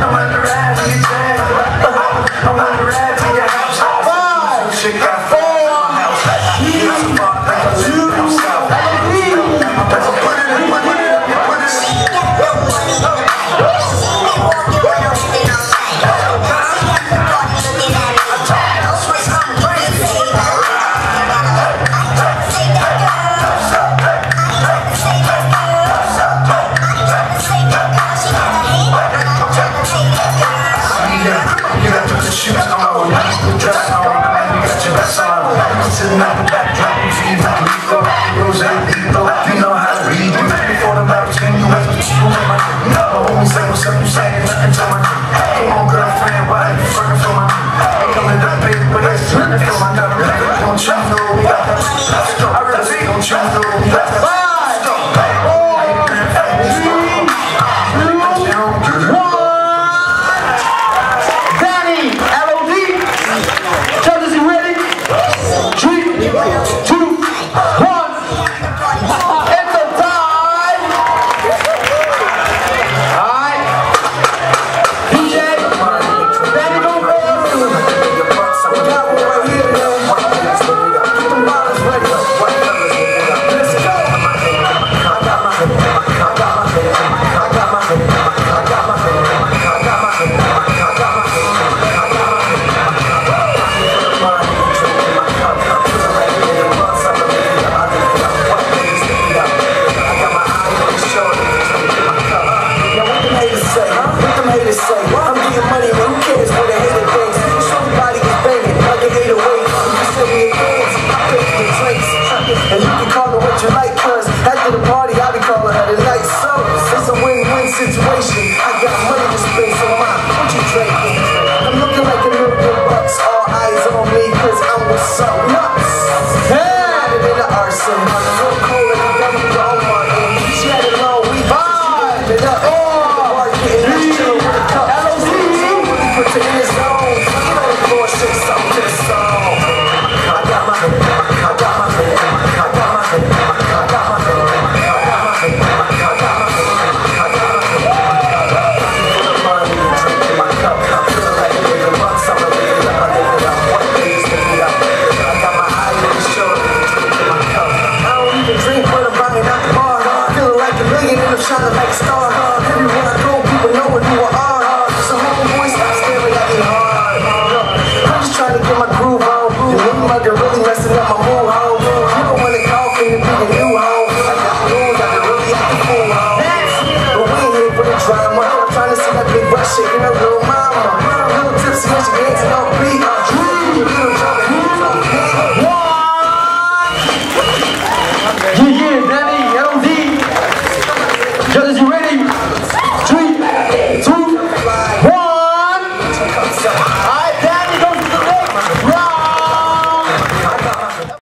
I'm under ass, you. I'm I repeat, don't know shine the like star. Everywhere I go, people knowing who I are. Hard. So many boys stop staring at me hard. I'm just trying get my groove on. You look like really messing up my mood, ho. People want to call for to be new, ho. I got moves, I can really act the fool. But we ain't here for the drama. I'm trying see that big rush shit in a little mama. Little tipsy, but she ain't no beat. Little drama,